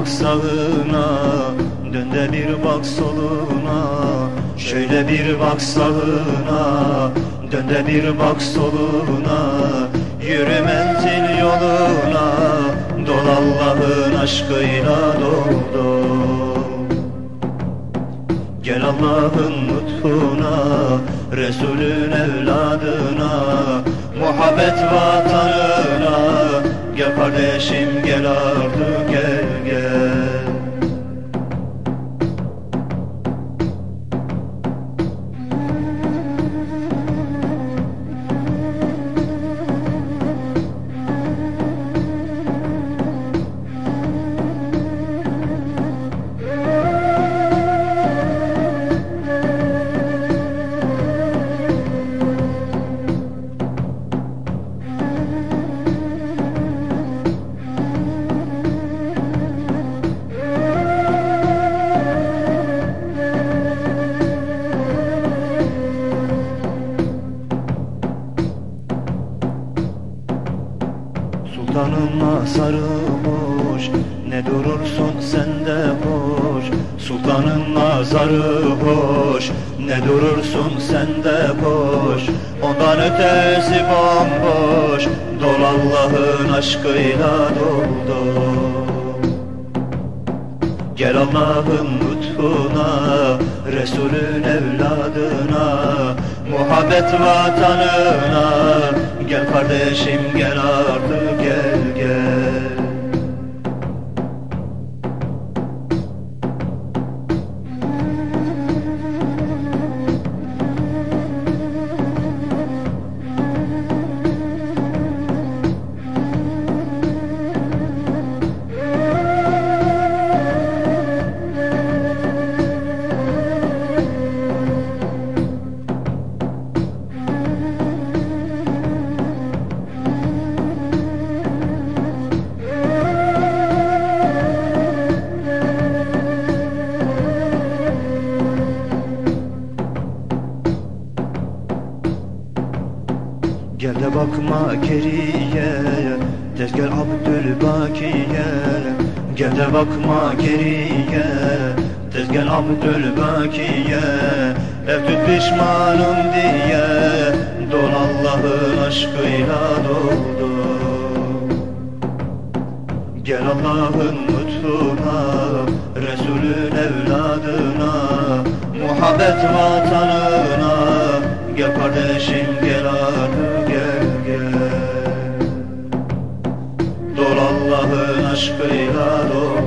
bak sağına Dön de bir bak soluna. Şöyle bir bak sağına Dön de bir bak soluna. Yürü menzil yoluna Dol Allah'ın aşkıyla doldu. Gel Allah'ın lütfuna Resulün evladına Muhabbet vatanına. Gel kardeşim gel artık Sultanına sarılmış Ne durursun sen de hoş Sultanın zarı hoş Ne durursun sen de hoş Ondan ötesi bomboş Dol Allah'ın aşkıyla doldu. Gel Allah'ın lütfuna Resulün evladına Muhabbet vatanına. Gel kardeşim gel artık Gel de bakma geriye Tez gel Abdülbaki'ye. Gel de bakma geriye Tez gel Abdülbaki'ye. Ev tut pişmanım diye Dol Allah'ın aşkıyla doldu. Gel Allah'ın lütfuna Resulün evladına Muhabbet vatanına. Gel kardeşim gel artık gel gel Dol Allah'ın aşkıyla doldu